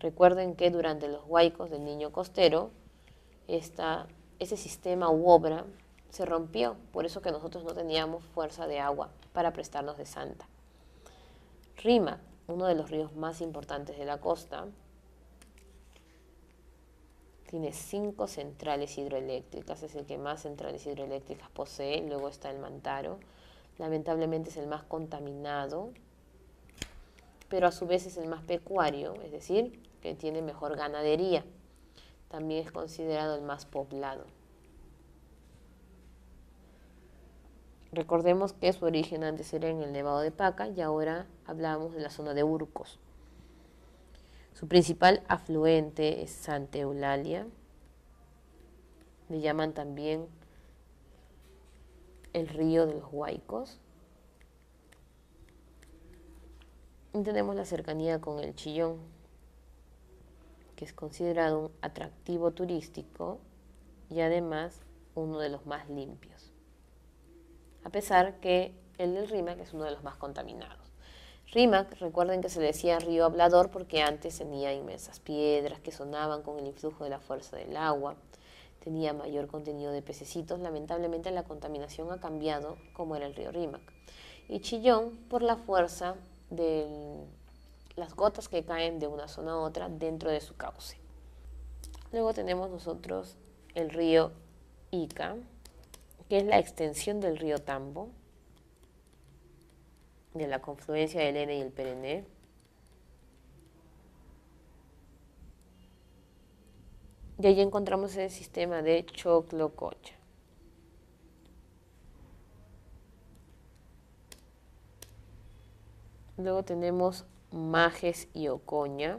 Recuerden que durante los huaicos del niño costero, ese sistema u obra se rompió, por eso que nosotros no teníamos fuerza de agua para prestarnos de Santa. Rima, uno de los ríos más importantes de la costa, tiene cinco centrales hidroeléctricas, es el que más centrales hidroeléctricas posee, luego está el Mantaro, lamentablemente es el más contaminado, pero a su vez es el más pecuario, es decir, que tiene mejor ganadería, también es considerado el más poblado. Recordemos que su origen antes era en el Nevado de Paca y ahora hablamos de la zona de Urcos. Su principal afluente es Santa Eulalia. Le llaman también el río de los Huaicos. Y tenemos la cercanía con el Chillón, que es considerado un atractivo turístico y además uno de los más limpios. A pesar que el del Rímac es uno de los más contaminados. Rímac, recuerden que se le decía río hablador porque antes tenía inmensas piedras que sonaban con el influjo de la fuerza del agua, tenía mayor contenido de pececitos, lamentablemente la contaminación ha cambiado como era el río Rímac. Y Chillón por la fuerza de las gotas que caen de una zona a otra dentro de su cauce. Luego tenemos nosotros el río Ica, que es la extensión del río Tambo, de la confluencia del N y el Perené. Y allí encontramos el sistema de Choclococha. Luego tenemos Majes y Ocoña.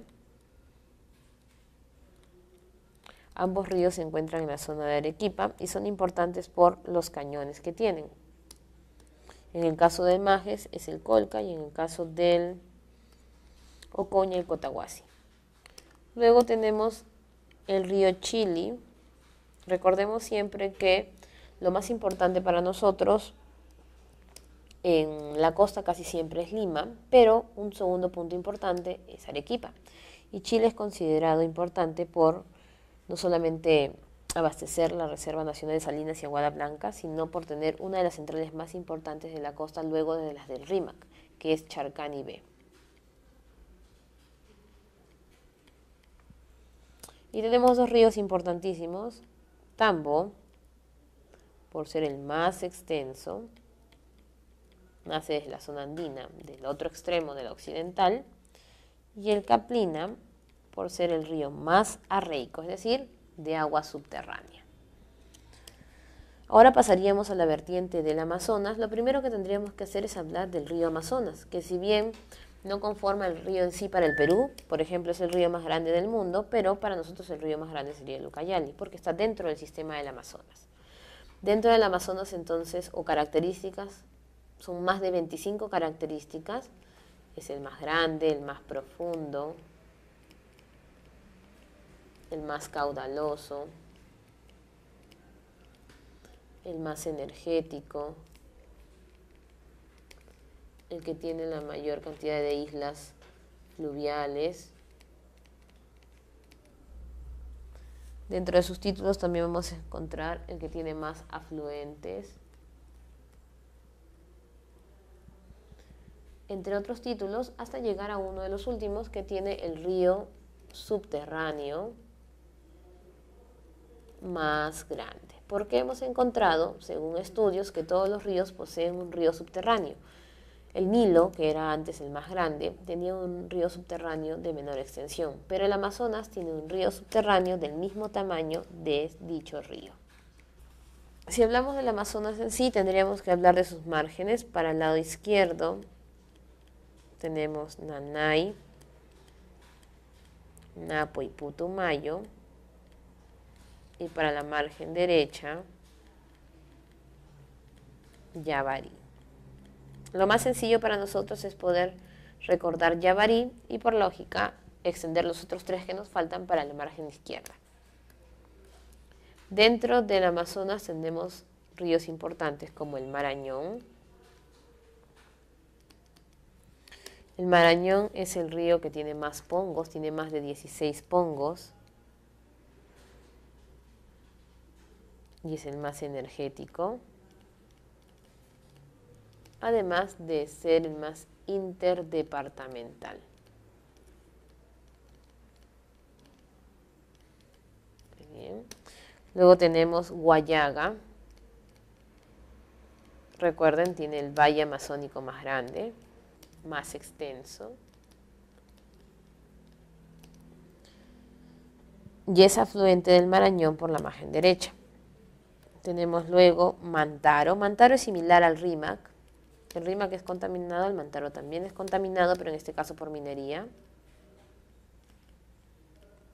Ambos ríos se encuentran en la zona de Arequipa y son importantes por los cañones que tienen. En el caso del Majes es el Colca y en el caso del Ocoña el Cotahuasi. Luego tenemos el río Chili. Recordemos siempre que lo más importante para nosotros en la costa casi siempre es Lima, pero un segundo punto importante es Arequipa. Y Chile es considerado importante por no solamente abastecer la Reserva Nacional de Salinas y Aguada Blanca, sino por tener una de las centrales más importantes de la costa luego de las del RIMAC, que es Charcani B. Y tenemos dos ríos importantísimos, Tambo, por ser el más extenso, nace desde la zona andina, del otro extremo de la occidental, y el Caplina, por ser el río más arreico, es decir, de agua subterránea. Ahora pasaríamos a la vertiente del Amazonas. Lo primero que tendríamos que hacer es hablar del río Amazonas, que si bien no conforma el río en sí para el Perú, por ejemplo, es el río más grande del mundo, pero para nosotros el río más grande sería el Ucayali, porque está dentro del sistema del Amazonas. Dentro del Amazonas, entonces, o características, son más de 25 características, es el más grande, el más profundo, el más caudaloso, el más energético, el que tiene la mayor cantidad de islas fluviales. Dentro de sus títulos también vamos a encontrar el que tiene más afluentes. Entre otros títulos, hasta llegar a uno de los últimos que tiene el río subterráneo más grande. Porque hemos encontrado, según estudios, que todos los ríos poseen un río subterráneo. El Nilo, que era antes el más grande, tenía un río subterráneo de menor extensión, pero el Amazonas tiene un río subterráneo del mismo tamaño de dicho río. Si hablamos del Amazonas en sí, tendríamos que hablar de sus márgenes. Para el lado izquierdo tenemos Nanay, Napo y Putumayo. Y para la margen derecha, Yavari. Lo más sencillo para nosotros es poder recordar Yavari y por lógica extender los otros tres que nos faltan para la margen izquierda. Dentro del Amazonas tenemos ríos importantes como el Marañón. El Marañón es el río que tiene más pongos, tiene más de 16 pongos. Y es el más energético además de ser el más interdepartamental. Luego tenemos Guayaga. Recuerden, tiene el valle amazónico más grande, más extenso. Y es afluente del Marañón por la margen derecha. Tenemos luego Mantaro. Mantaro es similar al Rímac, el que es contaminado, el Mantaro también es contaminado, pero en este caso por minería.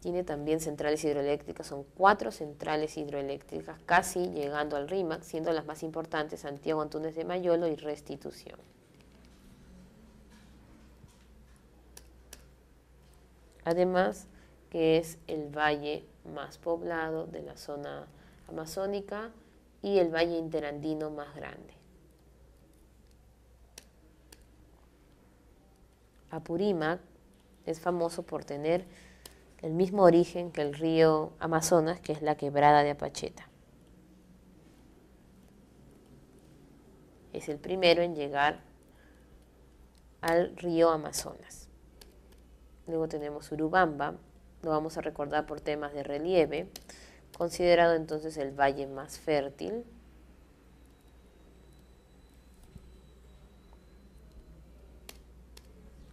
Tiene también centrales hidroeléctricas, son cuatro centrales hidroeléctricas, casi llegando al RIMAC, siendo las más importantes Santiago Antunes de Mayolo y Restitución. Además, que es el valle más poblado de la zona amazónica y el valle interandino más grande. Apurímac es famoso por tener el mismo origen que el río Amazonas, que es la quebrada de Apacheta. Es el primero en llegar al río Amazonas. Luego tenemos Urubamba, lo vamos a recordar por temas de relieve, considerado entonces el valle más fértil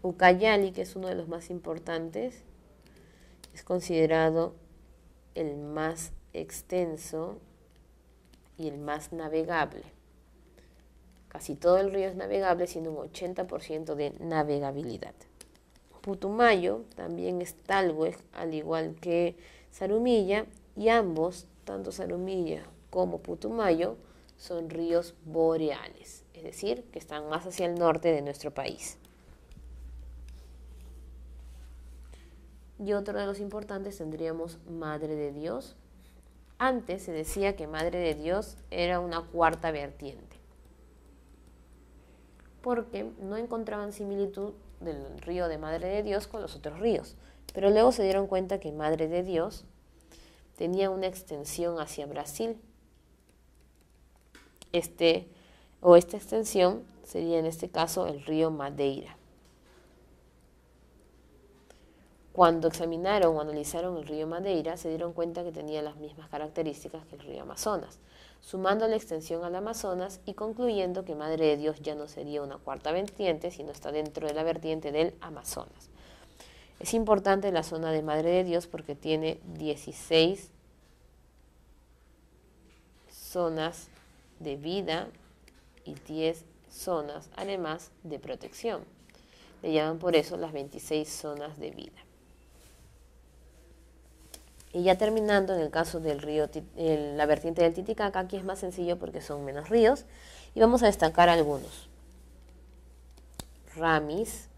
Ucayali, que es uno de los más importantes, es considerado el más extenso y el más navegable. Casi todo el río es navegable, siendo un 80% de navegabilidad. Putumayo también es talweg, al igual que Sarumilla, y ambos, tanto Sarumilla como Putumayo, son ríos boreales, es decir, que están más hacia el norte de nuestro país. y otro de los importantes tendríamos Madre de Dios. Antes se decía que Madre de Dios era una cuarta vertiente, porque no encontraban similitud del río de Madre de Dios con los otros ríos, pero luego se dieron cuenta que Madre de Dios tenía una extensión hacia Brasil. Este o esta extensión sería en este caso el río Madeira. Cuando examinaron o analizaron el río Madeira, se dieron cuenta que tenía las mismas características que el río Amazonas, sumando la extensión al Amazonas y concluyendo que Madre de Dios ya no sería una cuarta vertiente, sino está dentro de la vertiente del Amazonas. Es importante la zona de Madre de Dios porque tiene 16 zonas de vida y 10 zonas además de protección. le llaman por eso las 26 zonas de vida. Y ya terminando, en el caso del río, la vertiente del Titicaca, aquí es más sencillo porque son menos ríos. Y vamos a destacar algunos. Ramis,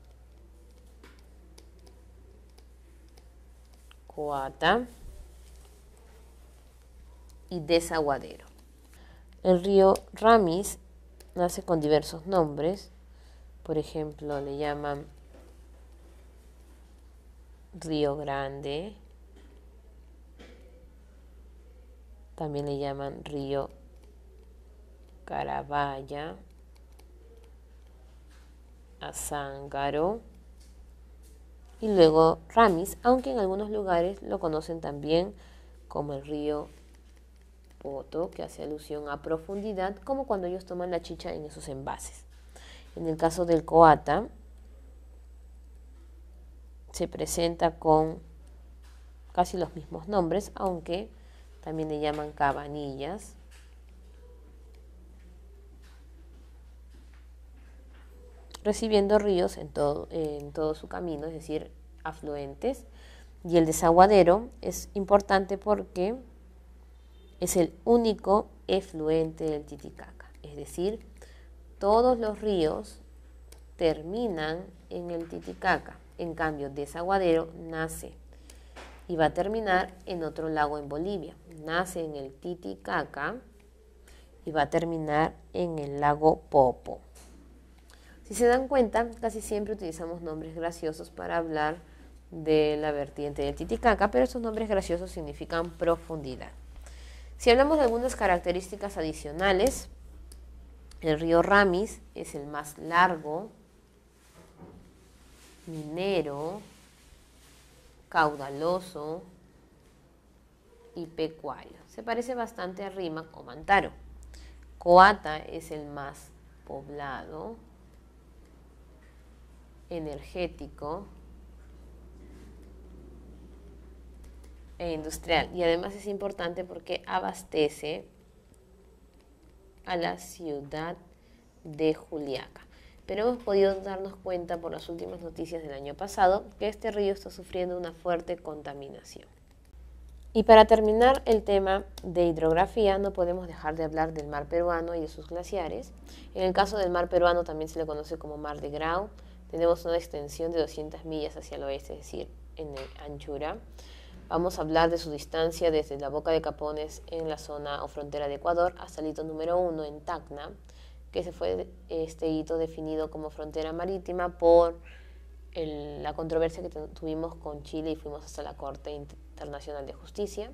Coata y Desaguadero. El río Ramis nace con diversos nombres. Por ejemplo, le llaman Río Grande, También le llaman río Carabaya, Azángaro y luego Ramis, aunque en algunos lugares lo conocen también como el río Poto, que hace alusión a profundidad, como cuando ellos toman la chicha en esos envases. En el caso del Coata, se presenta con casi los mismos nombres, aunque también le llaman cabanillas. Recibiendo ríos en todo, en todo su camino, es decir, afluentes. Y el desaguadero es importante porque es el único efluente del Titicaca, es decir, todos los ríos terminan en el Titicaca. En cambio, desaguadero nace y va a terminar en otro lago en Bolivia. Nace en el Titicaca y va a terminar en el lago Popo. Si se dan cuenta, casi siempre utilizamos nombres graciosos para hablar de la vertiente del Titicaca, pero esos nombres graciosos significan profundidad. Si hablamos de algunas características adicionales, el río Ramis es el más largo, minero, caudaloso y pecuario. Se parece bastante a Rima o Mantaro. Coata es el más poblado, energético e industrial. Y además es importante porque abastece a la ciudad de Juliaca pero hemos podido darnos cuenta por las últimas noticias del año pasado que este río está sufriendo una fuerte contaminación. Y para terminar el tema de hidrografía, no podemos dejar de hablar del mar peruano y de sus glaciares. En el caso del mar peruano también se le conoce como mar de Grau. Tenemos una extensión de 200 millas hacia el oeste, es decir, en anchura. Vamos a hablar de su distancia desde la boca de Capones en la zona o frontera de Ecuador hasta el hito número 1 en Tacna, que se fue este hito definido como frontera marítima por la controversia que tuvimos con Chile y fuimos hasta la Corte Internacional de Justicia.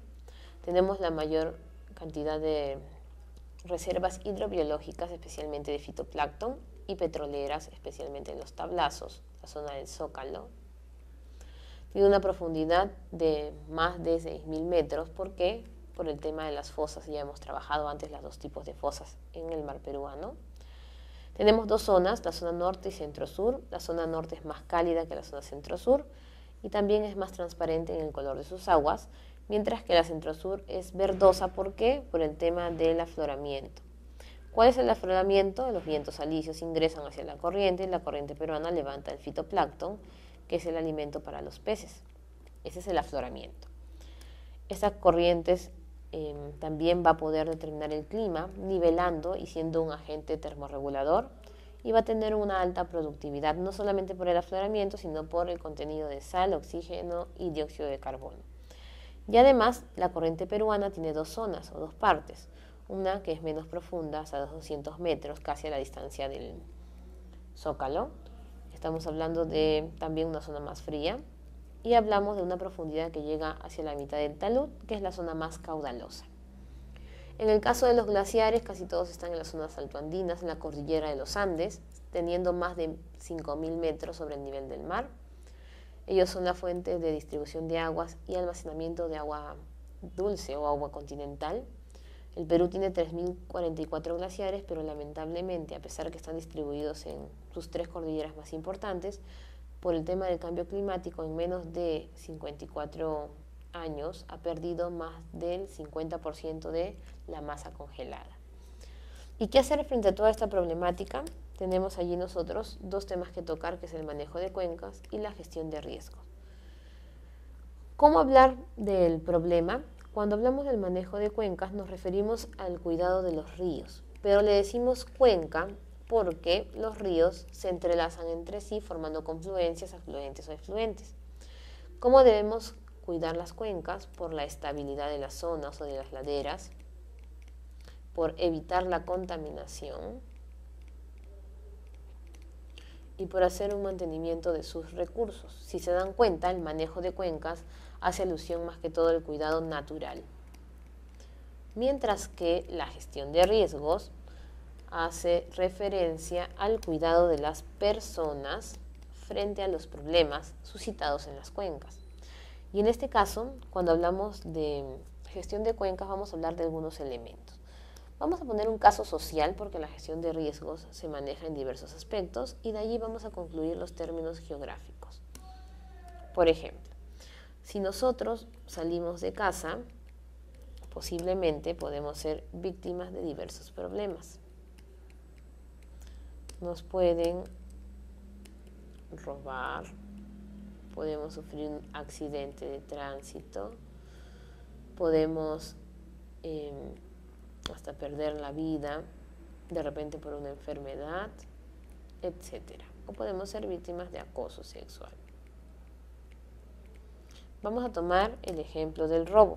Tenemos la mayor cantidad de reservas hidrobiológicas, especialmente de fitoplancton, y petroleras, especialmente en los tablazos, la zona del Zócalo. Tiene una profundidad de más de 6.000 metros, ¿por qué? por el tema de las fosas. Ya hemos trabajado antes los dos tipos de fosas en el mar peruano. Tenemos dos zonas, la zona norte y centro-sur. La zona norte es más cálida que la zona centro-sur y también es más transparente en el color de sus aguas, mientras que la centro-sur es verdosa. ¿Por qué? Por el tema del afloramiento. ¿Cuál es el afloramiento? Los vientos alisios ingresan hacia la corriente y la corriente peruana levanta el fitoplancton, que es el alimento para los peces. Ese es el afloramiento. Estas corrientes Em, también va a poder determinar el clima, nivelando y siendo un agente termorregulador y va a tener una alta productividad, no solamente por el afloramiento, sino por el contenido de sal, oxígeno y dióxido de carbono. Y además, la corriente peruana tiene dos zonas o dos partes, una que es menos profunda, hasta 200 metros, casi a la distancia del zócalo. Estamos hablando de también una zona más fría, y hablamos de una profundidad que llega hacia la mitad del talud, que es la zona más caudalosa. En el caso de los glaciares, casi todos están en las zonas altoandinas, en la cordillera de los Andes, teniendo más de 5.000 metros sobre el nivel del mar. Ellos son la fuente de distribución de aguas y almacenamiento de agua dulce o agua continental. El Perú tiene 3.044 glaciares, pero lamentablemente, a pesar que están distribuidos en sus tres cordilleras más importantes, por el tema del cambio climático, en menos de 54 años ha perdido más del 50% de la masa congelada. ¿Y qué hacer frente a toda esta problemática? tenemos allí nosotros dos temas que tocar, que es el manejo de cuencas y la gestión de riesgos. ¿Cómo hablar del problema? Cuando hablamos del manejo de cuencas nos referimos al cuidado de los ríos, pero le decimos cuenca porque los ríos se entrelazan entre sí formando confluencias, afluentes o efluentes. ¿Cómo debemos cuidar las cuencas? Por la estabilidad de las zonas o de las laderas, por evitar la contaminación y por hacer un mantenimiento de sus recursos. Si se dan cuenta, el manejo de cuencas hace alusión más que todo al cuidado natural. Mientras que la gestión de riesgos hace referencia al cuidado de las personas frente a los problemas suscitados en las cuencas. Y en este caso, cuando hablamos de gestión de cuencas, vamos a hablar de algunos elementos. Vamos a poner un caso social porque la gestión de riesgos se maneja en diversos aspectos y de allí vamos a concluir los términos geográficos. Por ejemplo, si nosotros salimos de casa, posiblemente podemos ser víctimas de diversos problemas nos pueden robar, podemos sufrir un accidente de tránsito, podemos em, hasta perder la vida de repente por una enfermedad, etc. O podemos ser víctimas de acoso sexual. Vamos a tomar el ejemplo del robo.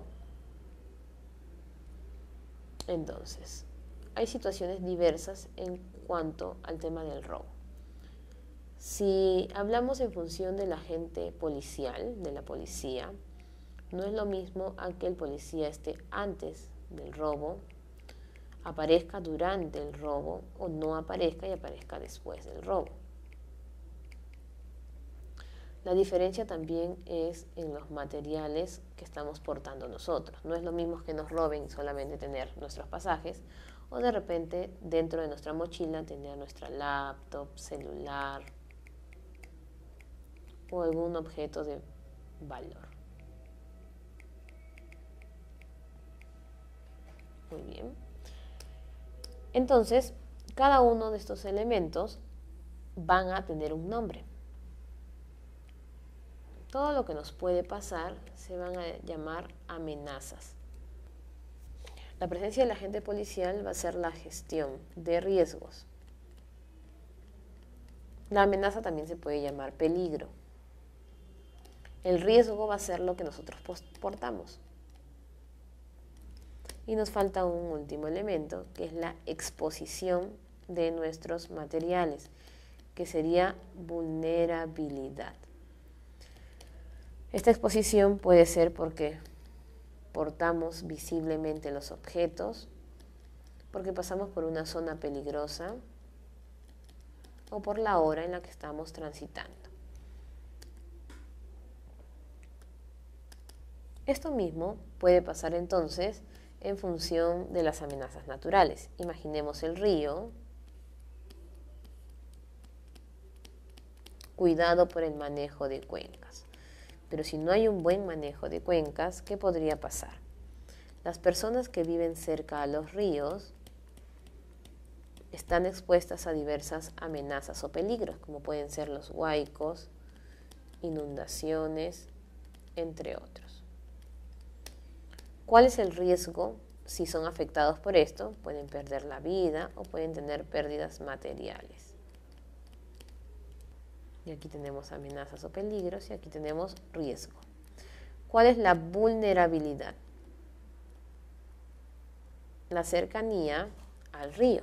Entonces, hay situaciones diversas en cuanto al tema del robo. Si hablamos en función del agente policial, de la policía, no es lo mismo a que el policía esté antes del robo, aparezca durante el robo o no aparezca y aparezca después del robo. La diferencia también es en los materiales que estamos portando nosotros. No es lo mismo que nos roben solamente tener nuestros pasajes o de repente dentro de nuestra mochila tener nuestra laptop, celular o algún objeto de valor. Muy bien. Entonces, cada uno de estos elementos van a tener un nombre. Todo lo que nos puede pasar se van a llamar amenazas. La presencia del agente policial va a ser la gestión de riesgos. La amenaza también se puede llamar peligro. El riesgo va a ser lo que nosotros portamos. Y nos falta un último elemento, que es la exposición de nuestros materiales, que sería vulnerabilidad. Esta exposición puede ser porque portamos visiblemente los objetos, porque pasamos por una zona peligrosa o por la hora en la que estamos transitando. Esto mismo puede pasar entonces en función de las amenazas naturales. Imaginemos el río, cuidado por el manejo de cuencas. Pero si no hay un buen manejo de cuencas, ¿qué podría pasar? Las personas que viven cerca a los ríos están expuestas a diversas amenazas o peligros, como pueden ser los huaicos, inundaciones, entre otros. ¿Cuál es el riesgo si son afectados por esto? Pueden perder la vida o pueden tener pérdidas materiales. Y aquí tenemos amenazas o peligros y aquí tenemos riesgo. ¿Cuál es la vulnerabilidad? La cercanía al río.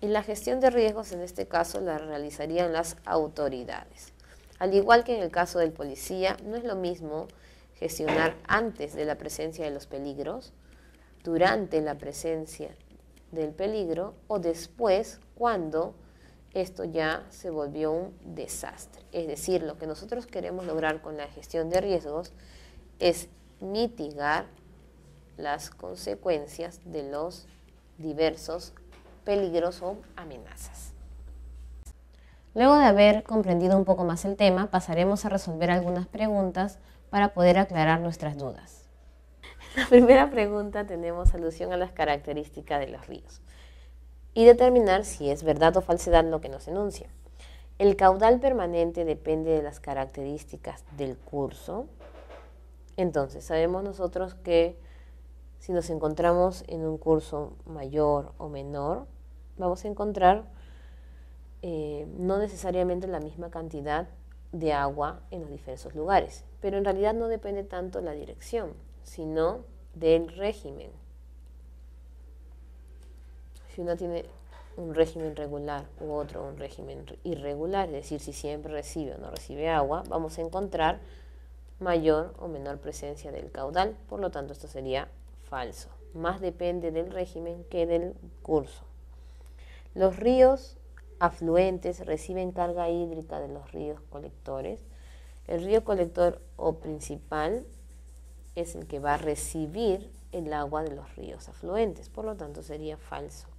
Y la gestión de riesgos en este caso la realizarían las autoridades. Al igual que en el caso del policía, no es lo mismo gestionar antes de la presencia de los peligros, durante la presencia del peligro o después cuando esto ya se volvió un desastre. Es decir, lo que nosotros queremos lograr con la gestión de riesgos es mitigar las consecuencias de los diversos peligros o amenazas. Luego de haber comprendido un poco más el tema, pasaremos a resolver algunas preguntas para poder aclarar nuestras dudas. En la primera pregunta tenemos alusión a las características de los ríos. Y determinar si es verdad o falsedad lo que nos enuncia. El caudal permanente depende de las características del curso. Entonces, sabemos nosotros que si nos encontramos en un curso mayor o menor, vamos a encontrar eh, no necesariamente la misma cantidad de agua en los diversos lugares, pero en realidad no depende tanto de la dirección, sino del régimen. Si uno tiene un régimen regular u otro un régimen irregular, es decir, si siempre recibe o no recibe agua, vamos a encontrar mayor o menor presencia del caudal, por lo tanto esto sería falso. Más depende del régimen que del curso. Los ríos afluentes reciben carga hídrica de los ríos colectores. El río colector o principal es el que va a recibir el agua de los ríos afluentes, por lo tanto sería falso.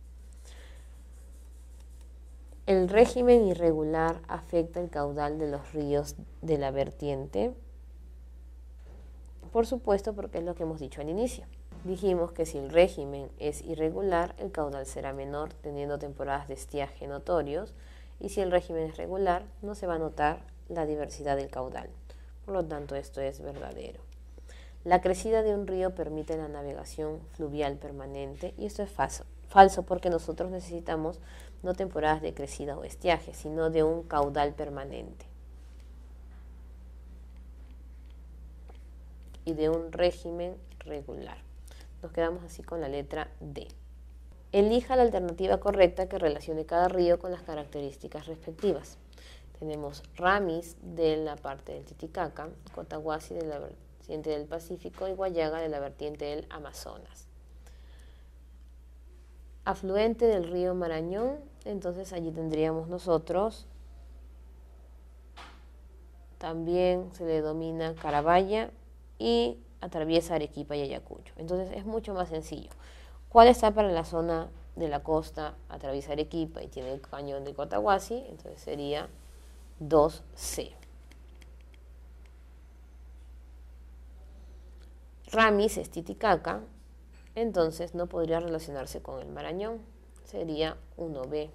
El régimen irregular afecta el caudal de los ríos de la vertiente, por supuesto porque es lo que hemos dicho al inicio. Dijimos que si el régimen es irregular, el caudal será menor teniendo temporadas de estiaje notorios y si el régimen es regular, no se va a notar la diversidad del caudal. Por lo tanto, esto es verdadero. La crecida de un río permite la navegación fluvial permanente y esto es falso, falso porque nosotros necesitamos no temporadas de crecida o estiaje, sino de un caudal permanente. Y de un régimen regular. Nos quedamos así con la letra D. Elija la alternativa correcta que relacione cada río con las características respectivas. Tenemos Ramis de la parte del Titicaca, Cotahuasi de la vertiente del Pacífico y Guayaga de la vertiente del Amazonas. Afluente del río Marañón, entonces allí tendríamos nosotros, también se le denomina Carabaya y atraviesa Arequipa y Ayacucho. Entonces es mucho más sencillo. ¿Cuál está para la zona de la costa? Atraviesa Arequipa y tiene el cañón de Cotahuasi, entonces sería 2C. Ramis es Titicaca, entonces no podría relacionarse con el Marañón, sería 1B.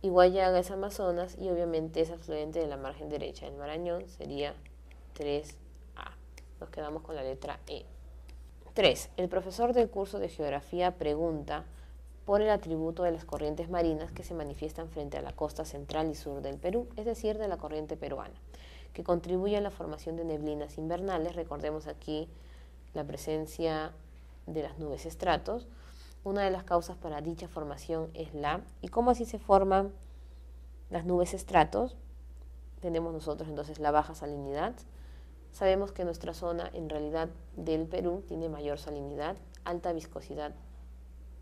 Y Guayaga es Amazonas y obviamente es afluente de la margen derecha del Marañón, sería 3 nos quedamos con la letra E. 3. El profesor del curso de geografía pregunta por el atributo de las corrientes marinas que se manifiestan frente a la costa central y sur del Perú, es decir, de la corriente peruana, que contribuye a la formación de neblinas invernales. Recordemos aquí la presencia de las nubes estratos. Una de las causas para dicha formación es la... ¿Y cómo así se forman las nubes estratos? Tenemos nosotros entonces la baja salinidad, Sabemos que nuestra zona en realidad del Perú tiene mayor salinidad, alta viscosidad,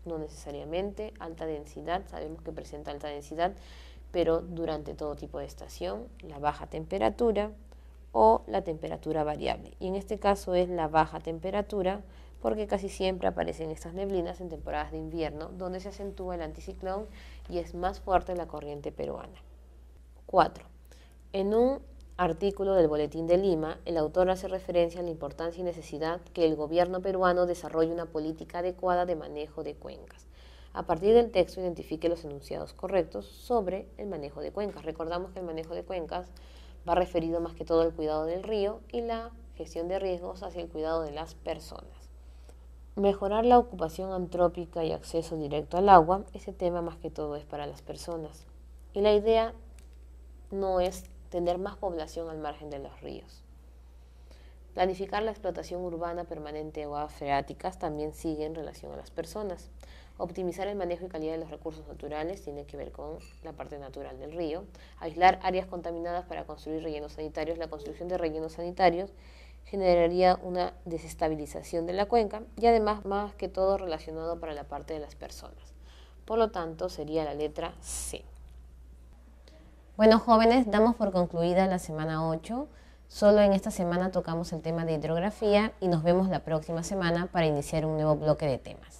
no necesariamente, alta densidad, sabemos que presenta alta densidad, pero durante todo tipo de estación, la baja temperatura o la temperatura variable. Y en este caso es la baja temperatura porque casi siempre aparecen estas neblinas en temporadas de invierno, donde se acentúa el anticiclón y es más fuerte la corriente peruana. 4. En un artículo del Boletín de Lima, el autor hace referencia a la importancia y necesidad que el gobierno peruano desarrolle una política adecuada de manejo de cuencas. A partir del texto identifique los enunciados correctos sobre el manejo de cuencas. Recordamos que el manejo de cuencas va referido más que todo al cuidado del río y la gestión de riesgos hacia el cuidado de las personas. Mejorar la ocupación antrópica y acceso directo al agua, ese tema más que todo es para las personas. Y la idea no es tener más población al margen de los ríos. Planificar la explotación urbana permanente de aguas freáticas también sigue en relación a las personas. Optimizar el manejo y calidad de los recursos naturales tiene que ver con la parte natural del río. Aislar áreas contaminadas para construir rellenos sanitarios. La construcción de rellenos sanitarios generaría una desestabilización de la cuenca y además más que todo relacionado para la parte de las personas. Por lo tanto, sería la letra C. Bueno, jóvenes, damos por concluida la semana 8. Solo en esta semana tocamos el tema de hidrografía y nos vemos la próxima semana para iniciar un nuevo bloque de temas.